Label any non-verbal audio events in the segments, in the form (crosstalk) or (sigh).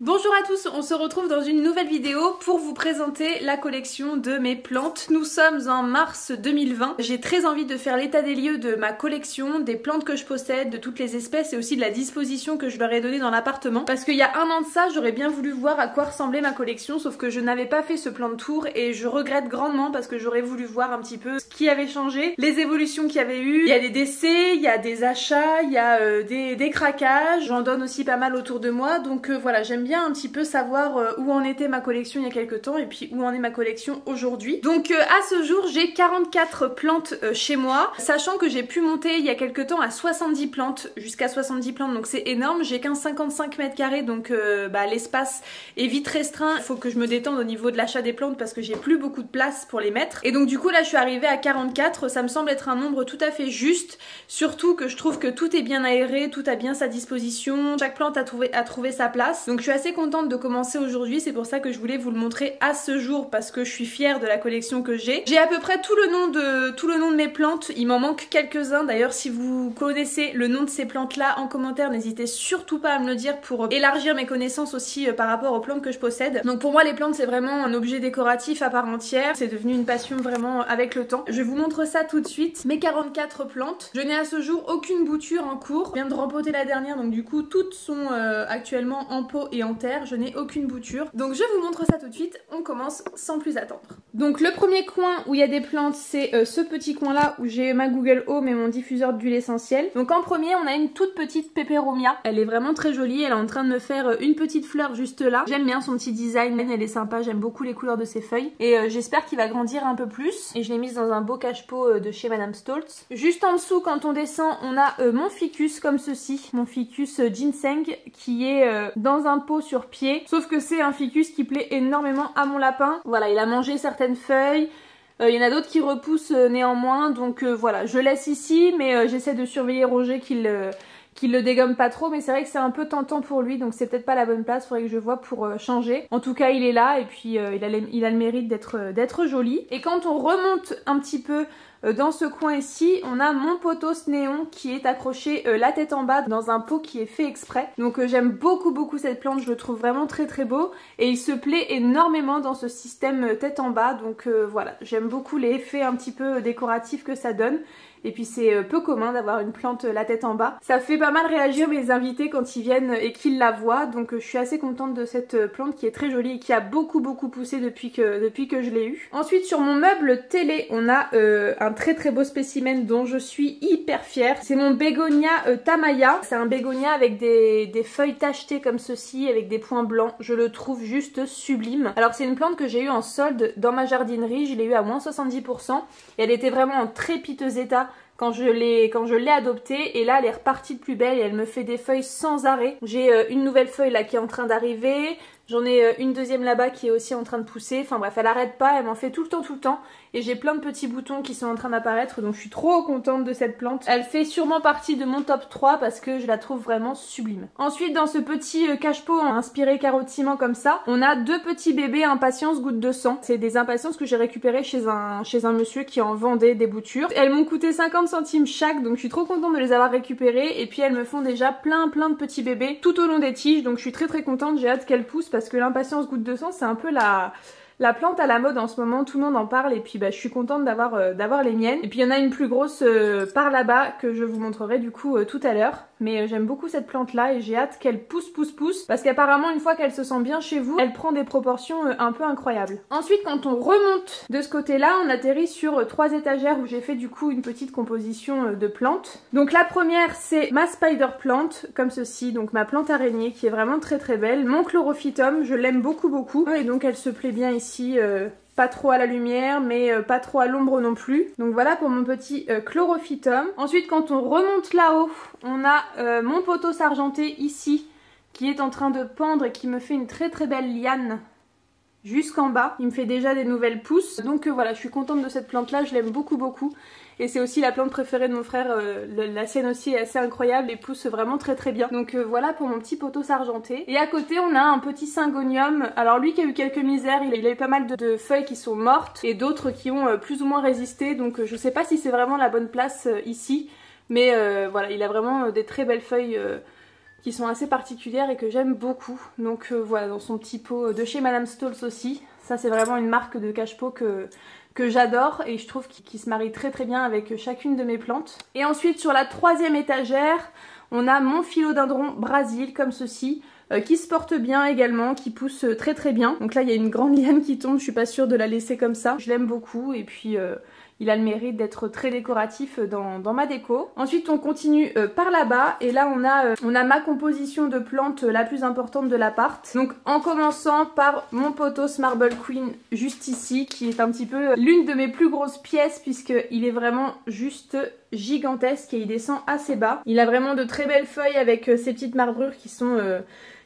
Bonjour à tous, on se retrouve dans une nouvelle vidéo pour vous présenter la collection de mes plantes. Nous sommes en mars 2020. J'ai très envie de faire l'état des lieux de ma collection, des plantes que je possède, de toutes les espèces et aussi de la disposition que je leur ai donnée dans l'appartement. Parce qu'il y a un an de ça, j'aurais bien voulu voir à quoi ressemblait ma collection, sauf que je n'avais pas fait ce plan de tour et je regrette grandement parce que j'aurais voulu voir un petit peu ce qui avait changé, les évolutions qu'il y avait eu. Il y a des décès, il y a des achats, il y a euh, des, des craquages, j'en donne aussi pas mal autour de moi, donc euh, voilà, j'aime bien un petit peu savoir euh, où en était ma collection il y a quelques temps et puis où en est ma collection aujourd'hui. Donc euh, à ce jour j'ai 44 plantes euh, chez moi, sachant que j'ai pu monter il y a quelques temps à 70 plantes, jusqu'à 70 plantes donc c'est énorme, j'ai qu'un 55 mètres carrés donc bah, l'espace est vite restreint, il faut que je me détende au niveau de l'achat des plantes parce que j'ai plus beaucoup de place pour les mettre. Et donc du coup là je suis arrivée à 44, ça me semble être un nombre tout à fait juste, surtout que je trouve que tout est bien aéré, tout a bien sa disposition, chaque plante a trouvé, a trouvé sa place, donc je suis assez contente de commencer aujourd'hui, c'est pour ça que je voulais vous le montrer à ce jour parce que je suis fière de la collection que j'ai. J'ai à peu près tout le nom de tout le nom de mes plantes, il m'en manque quelques-uns. D'ailleurs, si vous connaissez le nom de ces plantes-là en commentaire, n'hésitez surtout pas à me le dire pour élargir mes connaissances aussi euh, par rapport aux plantes que je possède. Donc pour moi, les plantes c'est vraiment un objet décoratif à part entière, c'est devenu une passion vraiment avec le temps. Je vous montre ça tout de suite. Mes 44 plantes, je n'ai à ce jour aucune bouture en cours. Je viens de rempoter la dernière, donc du coup toutes sont euh, actuellement en pot et en je n'ai aucune bouture. Donc je vous montre ça tout de suite, on commence sans plus attendre. Donc le premier coin où il y a des plantes, c'est euh, ce petit coin là où j'ai ma Google Home et mon diffuseur d'huile essentielle. Donc en premier, on a une toute petite Peperomia. Elle est vraiment très jolie, elle est en train de me faire euh, une petite fleur juste là. J'aime bien son petit design, elle est sympa, j'aime beaucoup les couleurs de ses feuilles. Et euh, j'espère qu'il va grandir un peu plus. Et je l'ai mise dans un beau cache-pot de chez Madame Stoltz. Juste en dessous, quand on descend, on a mon ficus comme ceci. Mon ficus ginseng qui est dans un pot sur pied. Sauf que c'est un ficus qui plaît énormément à mon lapin. Voilà, il a mangé certaines feuilles. Euh, il y en a d'autres qui repoussent euh, néanmoins. Donc euh, voilà, je laisse ici, mais j'essaie de surveiller Roger qu'il qu'il le dégomme pas trop mais c'est vrai que c'est un peu tentant pour lui donc c'est peut-être pas la bonne place, faudrait que je vois pour changer. En tout cas il est là et puis il, a, il, a, le mérite d'être joli. Et quand on remonte un petit peu euh, dans ce coin ici, on a mon potos néon qui est accroché euh, la tête en bas dans un pot qui est fait exprès. Donc euh, j'aime beaucoup beaucoup cette plante, je le trouve vraiment très très beau et il se plaît énormément dans ce système tête en bas. Donc voilà, j'aime beaucoup les effets un petit peu décoratifs que ça donne. Et puis c'est euh, peu commun d'avoir une plante euh, la tête en bas. Ça fait pas mal réagir mes invités quand ils viennent et qu'ils la voient. Donc euh, je suis assez contente de cette plante qui est très jolie et qui a beaucoup beaucoup poussé depuis que, depuis que je l'ai eue. Ensuite sur mon meuble télé, on a un très très beau spécimen dont je suis hyper fière. C'est mon bégonia Tamaya. C'est un bégonia avec des, des feuilles tachetées comme ceci, avec des points blancs. Je le trouve juste sublime. Alors c'est une plante que j'ai eue en solde dans ma jardinerie. Je l'ai eu à moins 70% et elle était vraiment en très piteux état quand je l'ai adoptée et là elle est repartie de plus belle et elle me fait des feuilles sans arrêt. J'ai euh, une nouvelle feuille là qui est en train d'arriver, J'en ai euh, une deuxième là-bas qui est aussi en train de pousser. Enfin bref, elle arrête pas, elle m'en fait tout le temps, tout le temps. Et j'ai plein de petits boutons qui sont en train d'apparaître, donc je suis trop contente de cette plante. Elle fait sûrement partie de mon top 3 parce que je la trouve vraiment sublime. Ensuite, dans ce petit euh, cache-pot inspiré carotiment comme ça, on a deux petits bébés impatience goutte de sang. C'est des impatiences que j'ai récupérées chez un, chez un monsieur qui en vendait des boutures. Elles m'ont coûté 50 centimes chaque, donc je suis trop contente de les avoir récupérées. Et puis elles me font déjà plein plein de petits bébés tout au long des tiges, donc je suis très très contente, j'ai hâte qu'elles poussent parce que l'impatience goutte de sang, c'est un peu la, la plante à la mode en ce moment, tout le monde en parle et puis bah, je suis contente d'avoir euh, les miennes. Et puis il y en a une plus grosse euh, par là-bas que je vous montrerai du coup euh, tout à l'heure. Mais j'aime beaucoup cette plante là et j'ai hâte qu'elle pousse pousse pousse parce qu'apparemment une fois qu'elle se sent bien chez vous, elle prend des proportions un peu incroyables. Ensuite quand on remonte de ce côté-là, on atterrit sur trois étagères où j'ai fait du coup une petite composition de plantes. Donc la première c'est ma spider plant comme ceci, donc ma plante araignée qui est vraiment très très belle. Mon chlorophytum, je l'aime beaucoup beaucoup et donc elle se plaît bien ici euh, pas trop à la lumière mais euh, pas trop à l'ombre non plus. Donc voilà pour mon petit euh, chlorophytum. Ensuite quand on remonte là-haut, on a mon potos argenté ici qui est en train de pendre et qui me fait une très très belle liane jusqu'en bas. Il me fait déjà des nouvelles pousses. Donc voilà, je suis contente de cette plante là, je l'aime beaucoup beaucoup. Et c'est aussi la plante préférée de mon frère. Euh, la sienne aussi est assez incroyable et pousse vraiment très très bien. Donc euh, voilà pour mon petit poteau sargenté. Et à côté on a un petit syngonium. Alors lui qui a eu quelques misères, il a, eu pas mal de, feuilles qui sont mortes et d'autres qui ont euh, plus ou moins résisté. Donc je sais pas si c'est vraiment la bonne place ici. Mais voilà, il a vraiment des très belles feuilles qui sont assez particulières et que j'aime beaucoup. Donc voilà, dans son petit pot de chez Madame Stolz aussi. Ça c'est vraiment une marque de cache-pot que, que j'adore et je trouve qu'il se marie très très bien avec chacune de mes plantes. Et ensuite sur la troisième étagère, on a mon philodendron Brasil comme ceci. Euh, qui se porte bien également, qui pousse très très bien. Donc là il y a une grande (laughs) liane qui tombe, je suis pas sûre de la laisser comme ça. Je l'aime beaucoup et puis euh, il a le mérite d'être très décoratif dans, ma déco. Ensuite on continue euh, par là-bas et là on a, euh, ma composition de plantes la plus importante de l'appart. Donc en commençant par mon potos Marble Queen juste ici qui est un petit peu l'une de mes plus grosses pièces puisqu'il est vraiment juste gigantesque et il descend assez bas. Il a vraiment de très belles feuilles avec euh, ces petites marbrures qui sont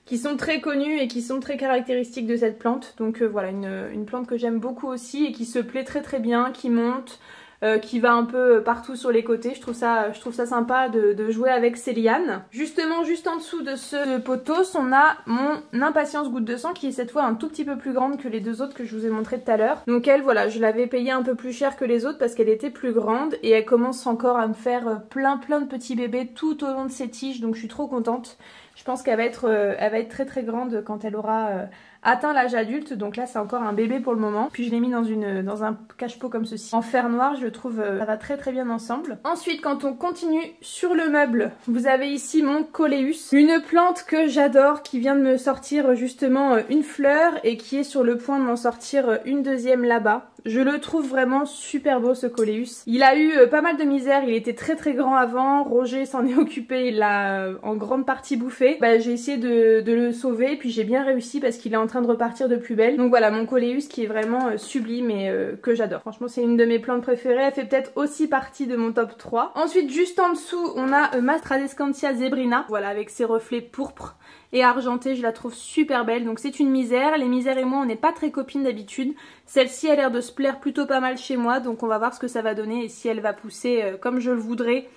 qui sont très connues et qui sont très caractéristiques de cette plante. Donc euh, voilà, une, plante que j'aime beaucoup aussi et qui se plaît très très bien, qui monte, euh, qui va un peu partout sur les côtés. Je trouve ça, je trouve ça sympa de, jouer avec ces lianes. Justement, juste en dessous de ce potos, on a mon impatience goutte de sang qui est cette fois un tout petit peu plus grande que les deux autres que je vous ai montré tout à l'heure. Donc elle, voilà, je l'avais payée un peu plus cher que les autres parce qu'elle était plus grande et elle commence encore à me faire plein plein de petits bébés tout au long de ses tiges. Donc je suis trop contente. Je pense qu'elle va, être, euh, va être très très grande quand elle aura euh, atteint l'âge adulte. Donc là, c'est encore un bébé pour le moment. Puis je l'ai mis dans un cache-pot comme ceci. En fer noir, je trouve euh, ça va très très bien ensemble. Ensuite, quand on continue sur le meuble, vous avez ici mon coléus. Une plante que j'adore qui vient de me sortir justement une fleur et qui est sur le point de m'en sortir une deuxième là-bas. Je le trouve vraiment super beau ce coléus. Il a eu pas mal de misère, il était très très grand avant. Roger s'en est (laughs) occupé, il l'a en grande partie bouffé. Bah, j'ai essayé de, le sauver, puis j'ai bien réussi parce qu'il est en train de repartir de plus belle. Donc voilà, mon coléus qui est vraiment euh, sublime et euh, que j'adore. Franchement, c'est une de mes plantes préférées. Elle fait peut-être aussi partie de mon top 3. Ensuite, juste en dessous, on a euh, ma Tradescantia zebrina. Voilà, avec ses reflets pourpres et argentés, je la trouve super belle. Donc c'est une misère. Les misères et moi, on n'est pas très copines d'habitude. Celle-ci a l'air de se plaire plutôt pas mal chez moi, donc on va voir ce que ça va donner et si elle va pousser comme je le voudrais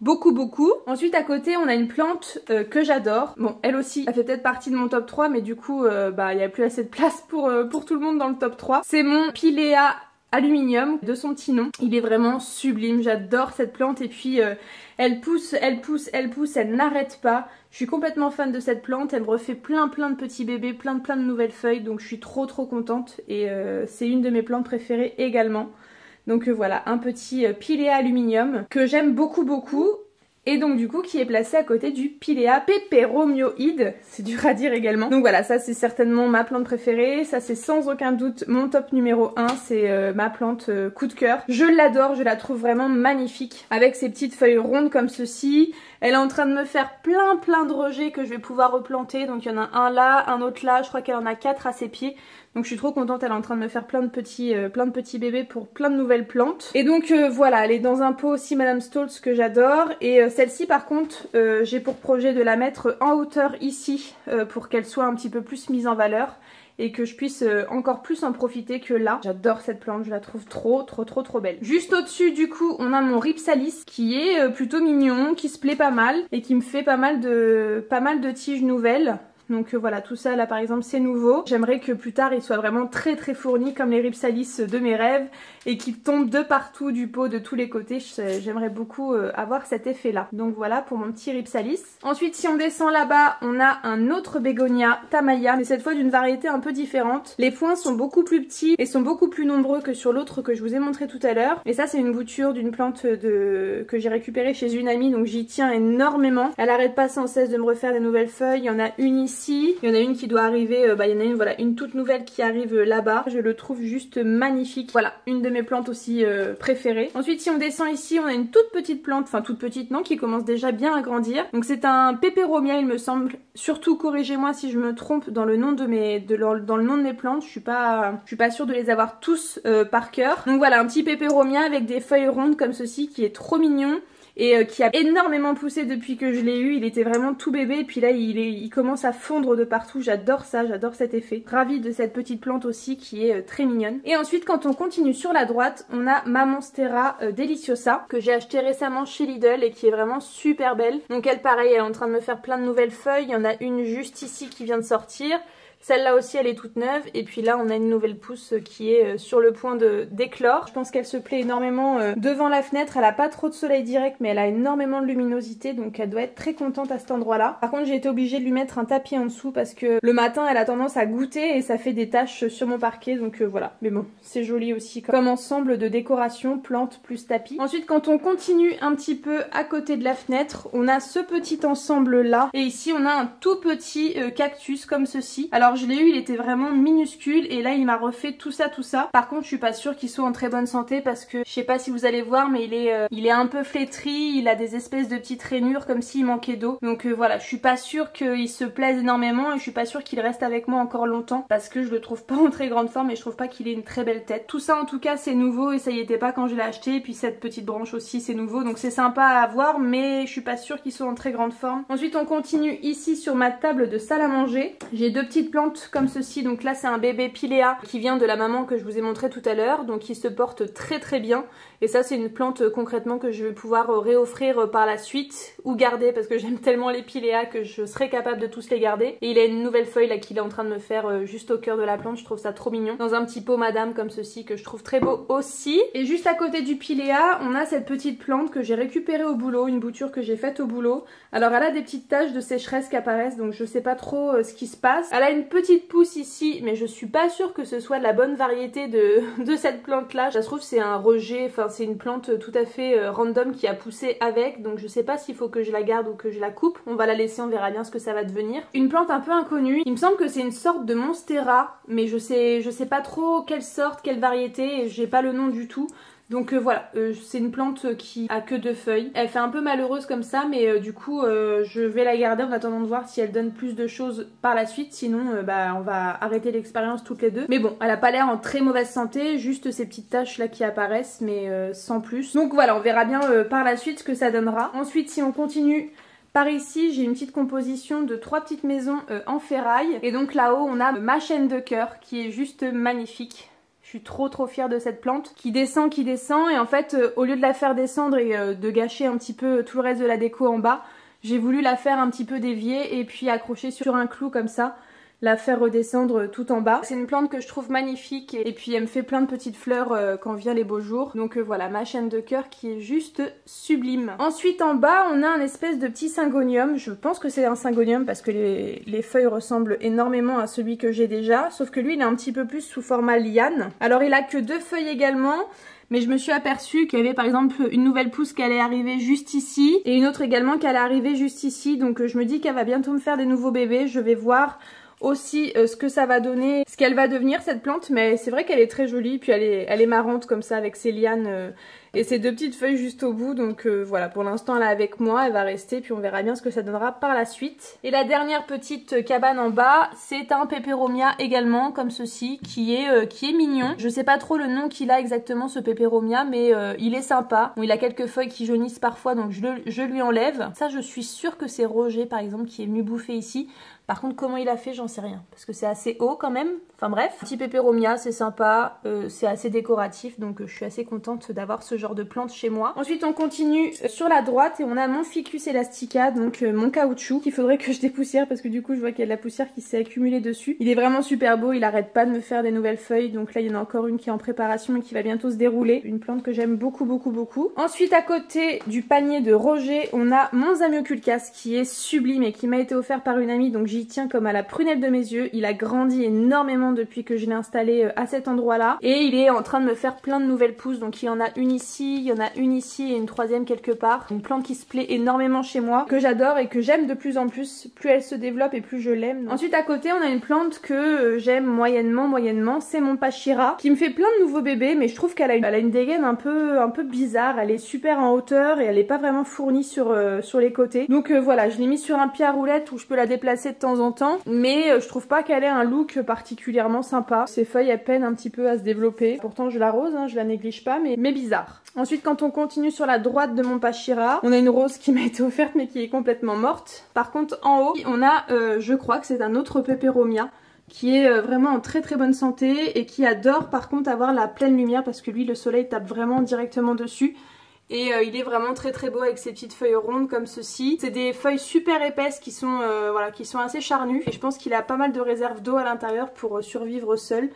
beaucoup beaucoup. Ensuite à côté on a une plante euh, que j'adore. Bon elle aussi elle fait peut-être partie de mon top 3 mais du coup euh, bah il n'y a plus assez de place pour, euh, pour tout le monde dans le top 3. C'est mon Pilea aluminium de son petit nom. Il est vraiment sublime, j'adore cette plante et puis elle pousse, elle pousse, elle pousse, elle n'arrête pas. Je suis complètement fan de cette plante, elle me refait plein plein de petits bébés, plein plein de nouvelles feuilles donc je suis trop trop contente et c'est une de mes plantes préférées également. Donc euh, voilà, un petit euh, Pilea aluminium que j'aime beaucoup beaucoup et donc du coup qui est placé à côté du Pilea peperomioide, c'est dur à dire également. Donc voilà, ça c'est certainement ma plante préférée, ça c'est sans aucun doute mon top numéro 1, c'est euh, ma plante euh, coup de cœur. Je l'adore, je la trouve vraiment magnifique, avec ses petites feuilles rondes comme ceci. Elle est en train de me faire plein plein de rejets que je vais pouvoir replanter, donc il y en a un là, un autre là, je crois qu'elle en a quatre à ses pieds. Donc je suis trop contente, elle est en train de me faire plein de petits, euh, bébés pour plein de nouvelles plantes. Et donc voilà, elle est dans un pot aussi Madame Stoltz que j'adore. Et celle-ci par contre, euh, j'ai pour projet de la mettre en hauteur ici euh, pour qu'elle soit un petit peu plus mise en valeur et que je puisse euh, encore plus en profiter que là. J'adore cette plante, je la trouve trop trop trop trop belle. Juste au-dessus du coup on a mon Ripsalis qui est plutôt mignon, qui se plaît pas mal et qui me fait pas mal de, pas mal de tiges nouvelles. Donc euh, voilà, tout ça là par exemple c'est nouveau. J'aimerais que plus tard il soit vraiment très très fourni comme les Ripsalis de mes rêves et qu'il tombe de partout du pot de tous les côtés. J'aimerais beaucoup euh, avoir cet effet là. Donc voilà pour mon petit Ripsalis. Ensuite si on descend là-bas on a un autre bégonia Tamaya mais cette fois d'une variété un peu différente. Les points sont beaucoup plus petits et sont beaucoup plus nombreux que sur l'autre que je vous ai montré tout à l'heure. Et ça c'est une bouture d'une plante que j'ai récupérée chez une amie donc j'y tiens énormément. Elle arrête pas sans cesse de me refaire des nouvelles feuilles. Il y en a une ici il y en a une qui doit arriver, euh, bah il y en a une voilà, une toute nouvelle qui arrive euh, là-bas. Je le trouve juste magnifique. Voilà, une de mes plantes aussi euh, préférées. Ensuite, si on descend ici, on a une toute petite plante, enfin toute petite non, qui commence déjà bien à grandir. Donc c'est un pépéromia, il me semble. Surtout corrigez-moi si je me trompe dans le nom de mes dans le nom de plantes. Je suis pas je suis pas sûre de les avoir tous par cœur. Donc voilà, un petit pépéromia avec des feuilles rondes comme ceci qui est trop mignon et euh, qui a énormément poussé depuis que je l'ai eu. Il était vraiment tout bébé et puis là il, est, il commence à fondre de partout. J'adore ça, j'adore cet effet. Ravie de cette petite plante aussi qui est euh, très mignonne. Et ensuite quand on continue sur la droite, on a ma Monstera euh, Deliciosa que j'ai acheté récemment chez Lidl et qui est vraiment super belle. Donc elle pareil, elle est en train de me faire plein de nouvelles feuilles. Il y en a une juste ici qui vient de sortir Celle-là aussi, elle est toute neuve. Et puis là, on a une nouvelle pousse qui est euh, sur le point d'éclore. Je pense qu'elle se plaît énormément euh, devant la fenêtre. Elle a pas trop de soleil direct, mais elle a énormément de luminosité. Donc elle doit être très contente à cet endroit-là. Par contre, j'ai été obligée de lui mettre un tapis en dessous parce que le matin, elle a tendance à goûter et ça fait des taches sur mon parquet. Donc euh, voilà. Mais bon, c'est joli aussi comme ensemble de décoration, plantes plus tapis. Ensuite, quand on continue un petit peu à côté de la fenêtre, on a ce petit ensemble là. Et ici, on a un tout petit cactus comme ceci. Alors alors je l'ai eu, il était vraiment minuscule et là il m'a refait tout ça, tout ça. Par contre je suis pas sûre qu'il soit en très bonne santé parce que je sais pas si vous allez voir mais il est, euh, il est un peu flétri, il a des espèces de petites rainures comme s'il manquait d'eau. Donc euh, voilà, je suis pas sûre qu'il se plaise énormément et je suis pas sûre qu'il reste avec moi encore longtemps parce que je le trouve (laughs) pas en très grande forme et je trouve pas qu'il ait une très belle tête. Tout ça en tout cas c'est nouveau et ça y était pas quand je l'ai acheté et puis cette petite branche aussi c'est nouveau donc c'est sympa à voir mais je suis pas sûre qu'il soit en très grande forme. Ensuite on continue ici sur ma table de salle à manger. J'ai deux petites plantes comme ceci. Donc là, c'est un bébé Piléa qui vient de la maman que je vous ai montré tout à l'heure. Donc il se porte très très bien. Et ça, c'est une plante euh, concrètement que je vais pouvoir euh, réoffrir euh, par la suite ou garder parce que (laughs) j'aime tellement les Piléa que je serais capable de tous les garder. Et il a une nouvelle feuille là qu'il est en train de me faire juste au cœur de la plante. Je trouve ça trop mignon. Dans un petit pot madame comme ceci que je trouve très beau aussi. Et juste à côté du Piléa, on a cette petite plante que j'ai récupérée au boulot, une bouture que j'ai faite au boulot. Alors elle a des petites taches de sécheresse qui apparaissent donc je sais pas trop ce qui se passe. Elle a une petite pousse ici mais je suis pas sûre que ce soit la bonne variété de, (laughs) de cette plante là. Ça se trouve c'est un rejet, enfin c'est une plante tout à fait euh, random qui a poussé avec, donc je sais pas s'il faut que je la garde ou que je la coupe. On va la laisser, on verra bien ce que ça va devenir. Une plante un peu inconnue, il me semble que c'est une sorte de monstera, mais je sais, je sais pas trop quelle sorte, quelle variété, j'ai pas le nom du tout. Donc euh, voilà, euh, c'est une plante qui a que deux feuilles. Elle fait un peu malheureuse comme ça, mais euh, du coup je vais la garder en attendant de voir si elle donne plus de choses par la suite. Sinon bah on va arrêter l'expérience toutes les deux. Mais bon, elle a pas l'air en très mauvaise santé, juste ces petites taches là qui apparaissent, mais sans plus. Donc voilà, on verra bien par la suite ce que ça donnera. Ensuite si on continue par ici, j'ai une petite composition de trois petites maisons en ferraille. Et donc là-haut, on a ma chaîne de cœur qui est juste magnifique. Je suis trop trop fière de cette plante qui descend, qui descend. Et en fait euh, au lieu de la faire descendre et euh, de gâcher un petit peu tout le reste de la déco en bas, j'ai voulu la faire un petit peu dévier et puis accrocher sur un clou comme ça la faire redescendre tout en bas. C'est une plante que je trouve magnifique et puis elle me fait plein de petites fleurs euh, quand vient les beaux jours. Donc euh, voilà, ma chaîne de cœur qui est juste sublime. Ensuite en bas, on a un espèce de petit syngonium. Je pense que c'est un syngonium parce que les, les, feuilles ressemblent énormément à celui que j'ai déjà. Sauf que lui, il est un petit peu plus sous format liane. Alors il a que deux feuilles également. Mais je me suis aperçue qu'il y avait par exemple une nouvelle pousse qui allait arriver juste ici et une autre également qui allait arriver juste ici. Donc euh, je me dis qu'elle va bientôt me faire des nouveaux bébés. Je vais voir aussi euh, ce que ça va donner, ce qu'elle va devenir cette plante, mais c'est vrai qu'elle est très jolie, puis elle est, elle est marrante comme ça avec ses lianes euh, et ses deux petites feuilles juste au bout, donc euh, voilà, pour l'instant elle est avec moi, elle va rester, puis on verra bien ce que ça donnera par la suite. Et la dernière petite cabane en bas, c'est un peperomia également, comme ceci, qui est, qui est mignon. Je sais pas trop le nom qu'il a exactement ce peperomia, mais il est sympa. Il a quelques feuilles qui jaunissent parfois, donc je, je lui enlève. Ça, je suis sûre que c'est Roger, par exemple, qui est venu bouffer ici. Par contre, comment il a fait, j'en sais rien. Parce que c'est assez haut quand même. Enfin bref. Petit pépéromia, c'est sympa. Euh, c'est assez décoratif. Donc euh, je suis assez contente d'avoir ce genre de plante chez moi. Ensuite, on continue euh, sur la droite et on a mon ficus elastica, donc mon caoutchouc, qu'il faudrait que je dépoussière parce que du coup, je vois qu'il y a de la poussière qui s'est accumulée dessus. Il est vraiment super beau. Il arrête pas de me faire des nouvelles feuilles. Donc là, il y en a encore une qui est en préparation et qui va bientôt se dérouler. Une plante que j'aime beaucoup, beaucoup, beaucoup. Ensuite, à côté du panier de Roger, on a mon zamioculcas qui est sublime et qui m'a été offert par une amie. Donc j'y tient comme à la prunelle de mes yeux. Il a grandi énormément depuis que je l'ai installé euh, à cet endroit-là. Et il est en train de me faire plein de nouvelles pousses. Donc il y en a une ici, il y en a une ici et une troisième quelque part. Une plante qui se plaît énormément chez moi, que j'adore et que j'aime de plus en plus. Plus elle se développe et plus je l'aime. Ensuite à côté on a une plante que euh, j'aime moyennement, moyennement. C'est mon Pachira qui me fait plein de nouveaux bébés mais je trouve qu'elle a, une, dégaine un peu, un peu bizarre. Elle est super en hauteur et elle est pas vraiment fournie sur, euh, sur les côtés. Donc voilà, je l'ai mis sur un pied à roulette où je peux la déplacer de temps en temps, mais euh, je trouve pas qu'elle ait un look particulièrement sympa. Ses feuilles elles peinent un petit peu à se développer. Pourtant je l'arrose, hein, je la néglige pas, mais, mais bizarre. Ensuite quand on continue sur la droite de mon Pachira, on a une rose qui m'a été offerte mais qui est complètement morte. Par contre en haut, on a, euh, je crois que c'est un autre Peperomia qui est euh, vraiment en très très bonne santé et qui adore par contre avoir la pleine lumière parce que lui le soleil tape vraiment directement dessus et euh, il est vraiment très très beau avec ses petites feuilles rondes comme ceci. C'est des feuilles super épaisses qui sont, euh, voilà, qui sont assez charnues et je pense qu'il a pas mal de réserves d'eau à l'intérieur pour survivre seul.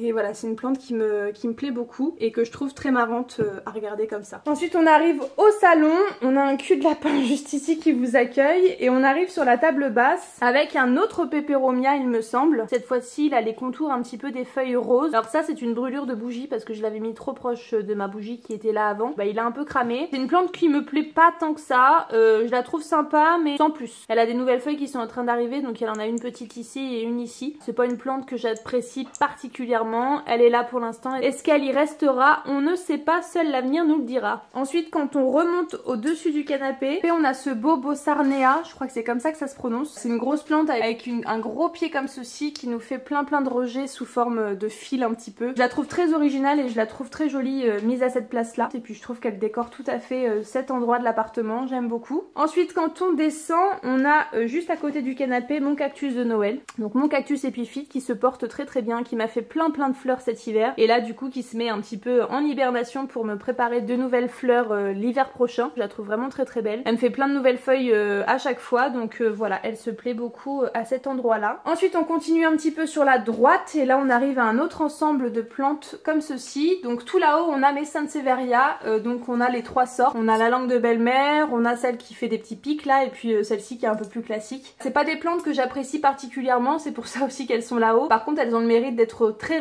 Et voilà, c'est une plante qui me, plaît beaucoup et que je trouve très marrante euh, à regarder comme ça. Ensuite, on arrive au salon. On a un cul de lapin (laughs) juste ici qui vous accueille. Et on arrive sur la table basse avec un autre pépéromia, il me semble. Cette fois-ci, il a les contours un petit peu des feuilles roses. Alors ça, c'est une brûlure de bougie parce que je l'avais mis trop proche de ma bougie qui était là avant. Bah, il a un peu cramé. C'est une plante qui me plaît pas tant que ça. Euh, je la trouve sympa, mais sans plus. Elle a des nouvelles feuilles qui sont en train d'arriver. Donc, elle en a une petite ici et une ici. C'est pas une plante que j'apprécie particulièrement elle est là pour l'instant. Est-ce qu'elle y restera? On ne sait pas, seul l'avenir nous le dira. Ensuite, quand on remonte au-dessus du canapé, on a ce beau Bossarnea, je crois que c'est comme ça que ça se prononce. C'est une grosse plante avec un gros pied comme ceci qui nous fait plein plein de rejets sous forme de fil un petit peu. Je la trouve très originale et je la trouve très jolie euh, mise à cette place-là. Et puis je trouve qu'elle décore tout à fait euh, cet endroit de l'appartement, j'aime beaucoup. Ensuite, quand on descend, on a euh, juste à côté du canapé mon cactus de Noël. Donc mon cactus épiphyte qui se porte très très bien, qui m'a fait plein plein de fleurs cet hiver. Et là du coup qui se met un petit peu en hibernation pour me préparer de nouvelles fleurs euh, l'hiver prochain. Je la trouve vraiment très très belle. Elle me fait plein de nouvelles feuilles euh, à chaque fois. Donc euh, voilà, elle se plaît beaucoup à cet endroit là. Ensuite on continue un petit peu sur la droite. Et là on arrive à un autre ensemble de plantes comme ceci. Donc tout là-haut on a mes Sansevieria. donc on a les trois sortes. On a la langue de belle-mère. On a celle qui fait des petits pics là. Et puis celle-ci qui est un peu plus classique. C'est pas des plantes que j'apprécie particulièrement. C'est pour ça aussi qu'elles sont là-haut. Par contre elles ont le mérite d'être très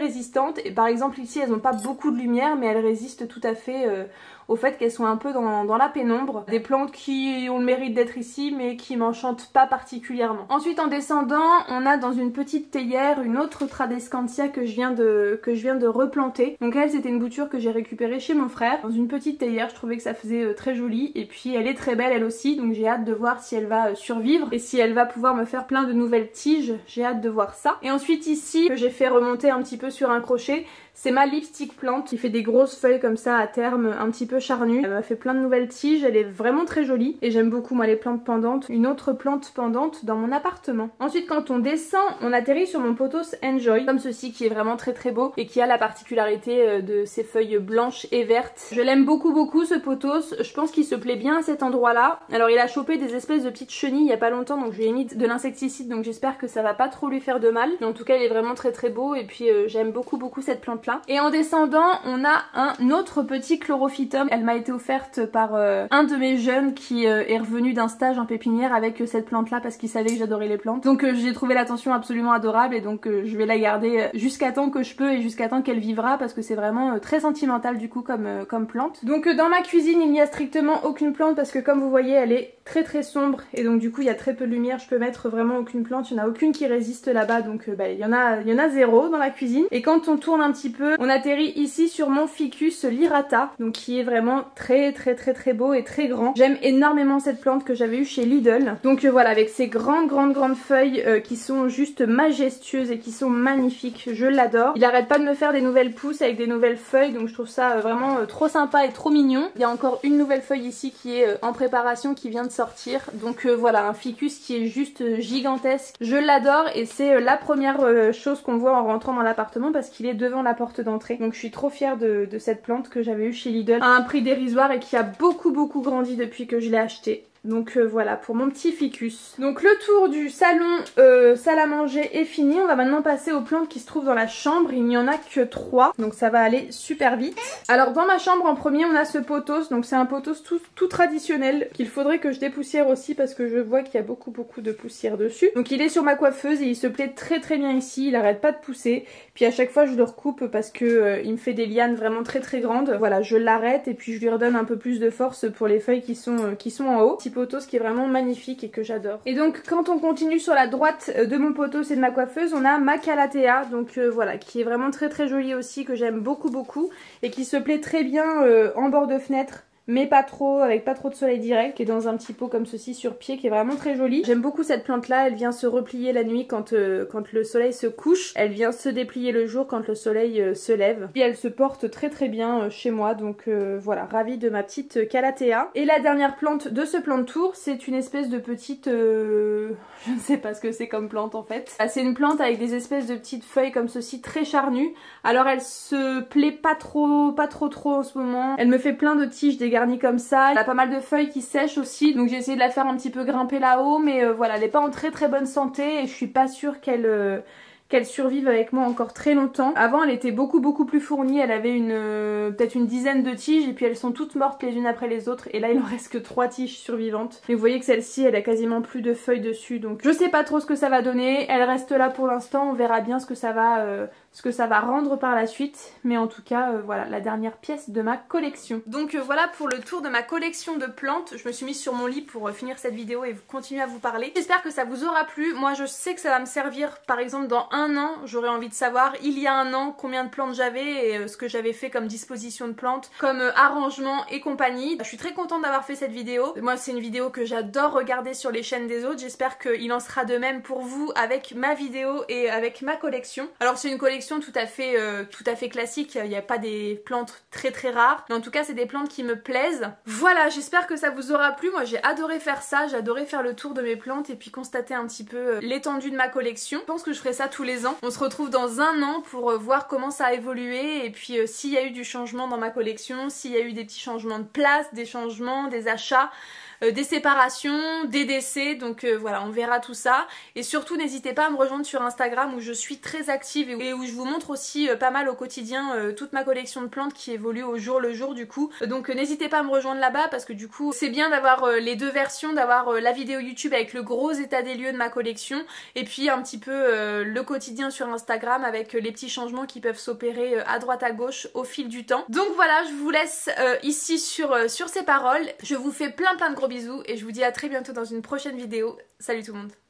Et par exemple ici elles n'ont pas beaucoup de lumière mais elles résistent tout à fait euh, au fait qu'elles sont un peu dans, la pénombre. Des plantes qui ont le mérite d'être ici mais qui m'enchantent pas particulièrement. Ensuite en descendant on a dans une petite théière une autre Tradescantia que je viens de, que je viens de replanter. Donc elle c'était une bouture que j'ai récupérée chez mon frère. Dans une petite théière je trouvais que ça faisait euh, très joli et puis elle est très belle elle aussi donc j'ai hâte de voir si elle va euh, survivre et si elle va pouvoir me faire plein de nouvelles tiges. J'ai hâte de voir ça. Et ensuite ici que j'ai fait remonter un petit peu sur un crochet c'est ma lipstick plante qui fait des grosses feuilles comme ça à terme un petit peu charnues. Elle m'a fait plein de nouvelles tiges, elle est vraiment très jolie et j'aime beaucoup moi les plantes pendantes. Une autre plante pendante dans mon appartement. Ensuite quand on descend, on atterrit sur mon potos Enjoy comme ceci qui est vraiment très très beau et qui a la particularité euh, de ses feuilles blanches et vertes. Je l'aime beaucoup beaucoup ce potos, je pense qu'il se plaît bien à cet endroit là. Alors il a chopé des espèces de petites chenilles il y a pas longtemps donc je lui ai mis de l'insecticide donc j'espère que ça va pas trop lui faire de mal. Mais en tout cas il est vraiment très très beau et puis euh, j'aime beaucoup beaucoup cette plante et en descendant, on a un autre petit chlorophytum. Elle m'a été offerte par euh, un de mes jeunes qui euh, est revenu d'un stage en pépinière avec euh, cette plante là parce qu'il savait que j'adorais les plantes. Donc j'ai trouvé l'attention absolument adorable et donc je vais la garder jusqu'à temps que je peux et jusqu'à temps qu'elle vivra parce que c'est vraiment très sentimental du coup comme, comme plante. Donc dans ma cuisine il n'y a strictement aucune plante parce que comme vous voyez elle est très très sombre et donc du coup il y a très peu de lumière. Je peux mettre vraiment aucune plante, il n'y en a aucune qui résiste là-bas donc bah, il y, en a, il y en a zéro dans la cuisine. Et quand on tourne un petit peu, on atterrit ici sur mon ficus lirata, donc qui est vraiment très très très très beau et très grand. J'aime énormément cette plante que j'avais eue chez Lidl. Donc euh, voilà, avec ces grandes grandes grandes feuilles euh, qui sont juste majestueuses et qui sont magnifiques, je l'adore. Il arrête pas de me faire des nouvelles pousses avec des nouvelles feuilles, donc je trouve ça euh, vraiment trop sympa et trop mignon. Il y a encore une nouvelle feuille ici qui est en préparation, qui vient de sortir. Donc voilà, un ficus qui est juste gigantesque. Je l'adore et c'est la première chose qu'on voit en rentrant dans l'appartement parce qu'il est devant la porte d'entrée. Donc je suis trop fière de, cette plante que j'avais eue chez Lidl prix dérisoire et qui a beaucoup beaucoup grandi depuis que je l'ai acheté. Donc euh, voilà pour mon petit ficus. Donc le tour du salon euh, salle à manger est fini. On va maintenant passer aux plantes qui se trouvent dans la chambre. Il n'y en a que trois. Donc ça va aller super vite. Alors dans ma chambre en premier on a ce potos. Donc c'est un potos tout, traditionnel qu'il faudrait que je dépoussière aussi parce que je vois qu'il y a beaucoup beaucoup de poussière dessus. Donc il est sur ma coiffeuse et il se plaît très très bien ici. Il arrête pas de pousser. Puis à chaque fois je le recoupe parce que euh, il me fait des lianes vraiment très très grandes. Voilà je l'arrête et puis je lui redonne un peu plus de force pour les feuilles qui sont, qui sont en haut potos qui est vraiment magnifique et que j'adore. Et donc quand on continue sur la droite euh, de mon poteau, c'est de ma coiffeuse, on a ma Calathea, donc euh, voilà, qui est vraiment très très jolie aussi, que j'aime beaucoup beaucoup et qui se plaît très bien euh, en bord de fenêtre mais pas trop, avec pas trop de soleil direct, qui est dans un petit pot comme ceci sur pied, qui est vraiment très joli. J'aime beaucoup cette plante là, elle vient se replier la nuit quand, euh, quand le soleil se couche, elle vient se déplier le jour quand le soleil euh, se lève. Puis elle se porte très très bien euh, chez moi, donc voilà, ravie de ma petite Calathea. Et la dernière plante de ce plan de tour, c'est une espèce de petite... sais pas ce que c'est comme plante en fait. Ah, c'est une plante avec des espèces de petites feuilles comme ceci, très charnues. Alors elle se plaît pas trop, pas trop trop en ce moment. Elle me fait plein de tiges, des garnie comme ça. Elle a pas mal de feuilles qui sèchent aussi, donc j'ai essayé de la faire un petit peu grimper là-haut, mais voilà, elle est pas en très très bonne santé et je suis pas sûre qu'elle qu'elle survive avec moi encore très longtemps. Avant elle était beaucoup beaucoup plus fournie, elle avait une euh, peut-être une dizaine de tiges et puis elles sont toutes mortes les unes après les autres et là il en reste que trois tiges survivantes. Mais vous voyez que celle-ci elle a quasiment plus de feuilles dessus donc je sais pas trop ce que ça va donner, elle reste là pour l'instant, on verra bien ce que ça va euh, ce que ça va rendre par la suite. Mais en tout cas, euh, voilà, la dernière pièce de ma collection. Donc euh, voilà pour le tour de ma collection de plantes. Je me suis mise sur mon lit pour euh, finir cette vidéo et continuer à vous parler. J'espère que ça vous aura plu. Moi, je sais que ça va me servir, par exemple, dans un an. J'aurais envie de savoir, il y a un an, combien de plantes j'avais et ce que j'avais fait comme disposition de plantes, comme arrangement et compagnie. Je suis très contente d'avoir fait cette vidéo. Moi, c'est une vidéo que j'adore regarder sur les chaînes des autres. J'espère qu'il en sera de même pour vous avec ma vidéo et avec ma collection. Alors, c'est une collection tout à fait, euh, tout à fait classique. Il n'y a pas des plantes très très rares. Mais en tout cas, c'est des plantes qui me plaisent. Voilà, j'espère que ça vous aura plu. Moi, j'ai adoré faire ça. J'ai adoré faire le tour de mes plantes et puis constater un petit peu euh, l'étendue de ma collection. Je pense que je ferai ça tous les ans. On se retrouve dans un an pour euh, voir comment ça a évolué et puis s'il y a eu du changement dans ma collection, s'il y a eu des petits changements de place, des changements, des achats. Des séparations, des décès, donc voilà, on verra tout ça. Et surtout, n'hésitez pas à me rejoindre sur Instagram où je suis très active et où je vous montre aussi euh, pas mal au quotidien toute ma collection de plantes qui évolue au jour le jour du coup. Donc n'hésitez pas à me rejoindre là-bas parce que du coup, c'est bien d'avoir les deux versions, d'avoir la vidéo YouTube avec le gros état des lieux de ma collection et puis un petit peu le quotidien sur Instagram avec les petits changements qui peuvent s'opérer à droite à gauche au fil du temps. Donc voilà, je vous laisse ici sur, sur ces paroles. Je vous fais plein plein de gros bisous et je vous dis à très bientôt dans une prochaine vidéo. Salut tout le monde